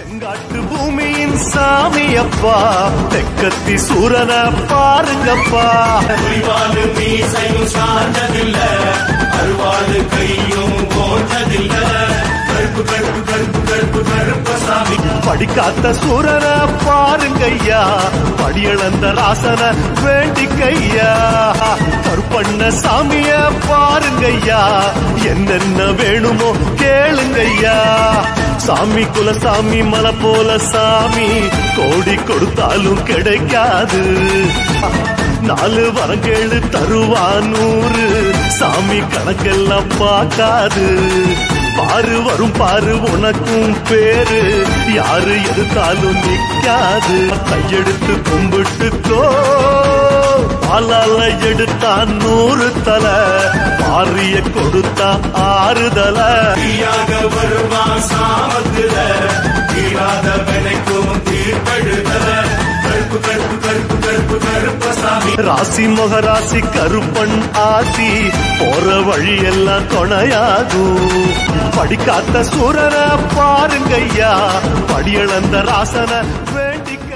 செங்காட்டு பூமியின் சாமி அப்பா தெக்கத்தி சூரன பாருங்கப்பா. புலிவாலு மீசையும் சார்ந்ததில்ல அருவாலு கையும் போன்றதில்ல. கருப்பு கருப்பு கருப்பு கருப்பு கருப்பசாமி படிக்காத்த சூரன பாருங்கய்யா படியளந்த ராசன வேண்டிக்கையா கருப்பண்ண சாமிய பாருங்கய்யா என்னென்ன வேணுமோ கேளுங்கய்யா. சாமி குலசாமி மலை போல சாமி. கோடி கொடுத்தாலும் கிடைக்காது. நாலு வரங்கேழு தருவா நூறு. சாமி கணக்கெல்லாம் பார்க்காது. பாரு வரும் பாரு உனக்கும் பேரு. யாரு எடுத்தாலும் நிக்காது கையெடுத்து கும்பிட்டுக்கோ பாலால எடுத்தா நூறு தலை. பாரிய கொடுத்தா ஆறுதல வருவான் சாமத்துல தீராத வினைக்கும் தீர்ப்பெடுதல கருப்பு கருப்பு கருப்பு கருப்பு சாமி. ராசி முகராசி கருப்பன் ஆசி. போற வழி எல்லாம் துணையாகும் படிக்காத்த சூரன பாருங்கய்யா. படியளந்த ராசன வேண்டிக்க